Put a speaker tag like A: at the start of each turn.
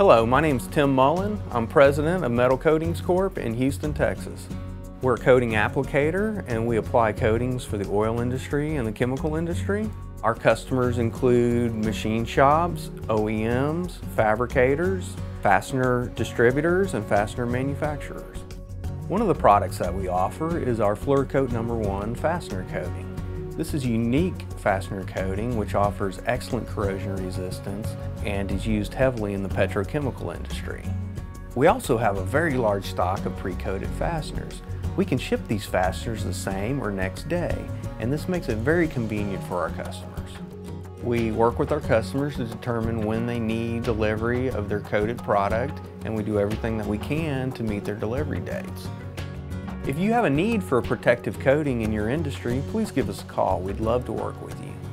A: Hello, my name is Tim Mullen. I'm president of Metal Coatings Corp in Houston, Texas. We're a coating applicator and we apply coatings for the oil industry and the chemical industry. Our customers include machine shops, OEMs, fabricators, fastener distributors, and fastener manufacturers. One of the products that we offer is our Fluorokote number one fastener coating. This is unique fastener coating which offers excellent corrosion resistance and is used heavily in the petrochemical industry. We also have a very large stock of pre-coated fasteners. We can ship these fasteners the same or next day and this makes it very convenient for our customers. We work with our customers to determine when they need delivery of their coated product and we do everything that we can to meet their delivery dates. If you have a need for a protective coating in your industry, please give us a call. We'd love to work with you.